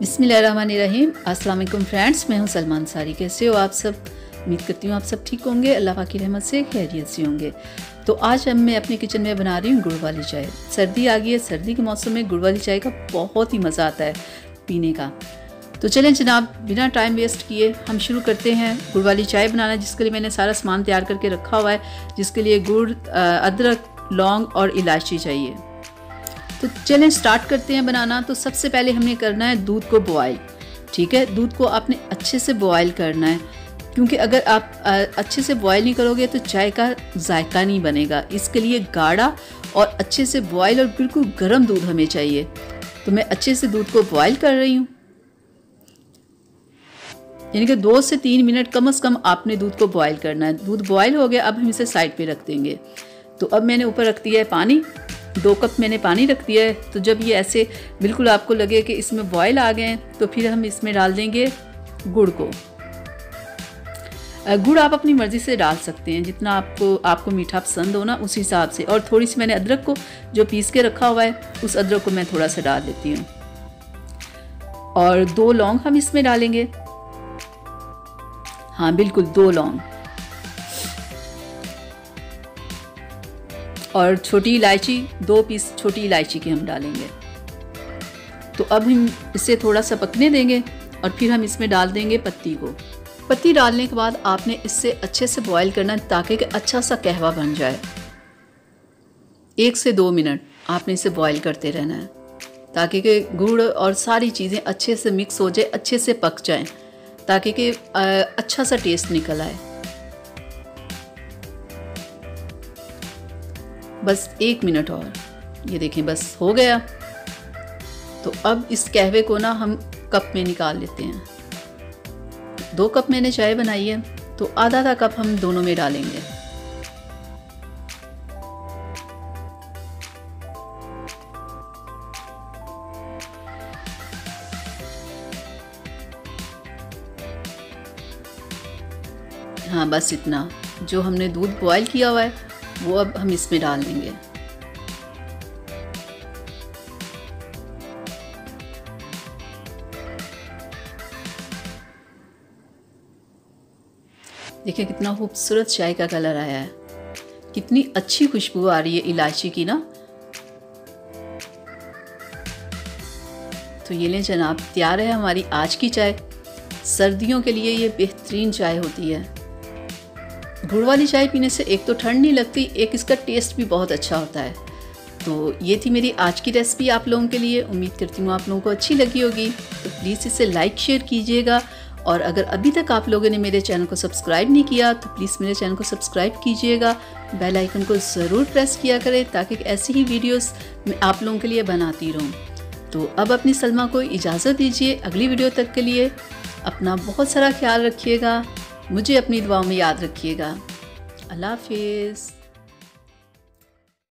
बिसमीम अस्सलाम फ्रेंड्स, मैं हूँ सलमान सारी। कैसे हो आप सब? उम्मीद करती हूँ आप सब ठीक होंगे। अल्लाह की रहमत से खैरियत से होंगे। तो आज हम मैं अपने किचन में बना रही हूँ गुड़ वाली चाय। सर्दी आ गई है, सर्दी के मौसम में गुड़ वाली चाय का बहुत ही मज़ा आता है पीने का। तो चलें जनाब, बिना टाइम वेस्ट किए हम शुरू करते हैं गुड़ वाली चाय बनाना, जिसके लिए मैंने सारा सामान तैयार करके रखा हुआ है, जिसके लिए गुड़ अदरक, लौंग और इलायची चाहिए। तो चलें स्टार्ट करते हैं बनाना। तो सबसे पहले हमने करना है दूध को बॉयल ठीक है? दूध को आपने अच्छे से बॉयल करना है। क्योंकि अगर आप अच्छे से बॉयल नहीं करोगे तो चाय का जायका नहीं बनेगा। इसके लिए गाढ़ा और अच्छे से बॉयल और बिल्कुल गर्म दूध हमें चाहिए। तो मैं अच्छे से दूध को बॉयल कर रही हूँ। यानी कि दो से तीन मिनट कम अज़ कम आपने दूध को बॉयल करना है। दूध बॉयल हो गया, अब हम इसे साइड पे रख देंगे। तो अब मैंने ऊपर रख दिया है पानी। दो कप मैंने पानी रख दिया है। तो जब ये ऐसे बिल्कुल आपको लगे कि इसमें बॉयल आ गए तो फिर हम इसमें डाल देंगे गुड़ को। गुड़ आप अपनी मर्ज़ी से डाल सकते हैं, जितना आपको आपको मीठा पसंद हो ना, उस हिसाब से। और थोड़ी सी मैंने अदरक को जो पीस के रखा हुआ है, उस अदरक को मैं थोड़ा सा डाल देती हूँ। और दो लौंग हम इसमें डालेंगे। हाँ बिल्कुल, दो लौंग। और छोटी इलायची, दो पीस छोटी इलायची के हम डालेंगे। तो अब हम इसे थोड़ा सा पकने देंगे और फिर हम इसमें डाल देंगे पत्ती को। पत्ती डालने के बाद आपने इससे अच्छे से बॉईल करना ताकि कि अच्छा सा कहवा बन जाए। एक से दो मिनट आपने इसे बॉईल करते रहना है ताकि कि गुड़ और सारी चीज़ें अच्छे से मिक्स हो जाए, अच्छे से पक जाएँ, ताकि कि अच्छा सा टेस्ट निकल आए। बस एक मिनट और। ये देखें, बस हो गया। तो अब इस कहवे को ना हम कप में निकाल लेते हैं। दो कप मैंने चाय बनाई है तो आधा आधा कप हम दोनों में डालेंगे। हाँ बस इतना। जो हमने दूध बॉयल किया हुआ है वो अब हम इसमें डाल देंगे। देखिए कितना खूबसूरत चाय का कलर आया है। कितनी अच्छी खुशबू आ रही है इलायची की ना। तो ये लें जनाब, तैयार है हमारी आज की चाय। सर्दियों के लिए ये बेहतरीन चाय होती है। गुड़ वाली चाय पीने से एक तो ठंड नहीं लगती, एक इसका टेस्ट भी बहुत अच्छा होता है। तो ये थी मेरी आज की रेसिपी आप लोगों के लिए। उम्मीद करती हूँ आप लोगों को अच्छी लगी होगी। तो प्लीज़ इसे लाइक शेयर कीजिएगा। और अगर अभी तक आप लोगों ने मेरे चैनल को सब्सक्राइब नहीं किया तो प्लीज़ मेरे चैनल को सब्सक्राइब कीजिएगा। बेल आइकन को ज़रूर प्रेस किया करें ताकि ऐसी ही वीडियोस मैं आप लोगों के लिए बनाती रहूँ। तो अब अपनी सलमा को इजाज़त दीजिए अगली वीडियो तक के लिए। अपना बहुत सारा ख्याल रखिएगा। मुझे अपनी दुआओं में याद रखिएगा। अल्लाह हाफिज़।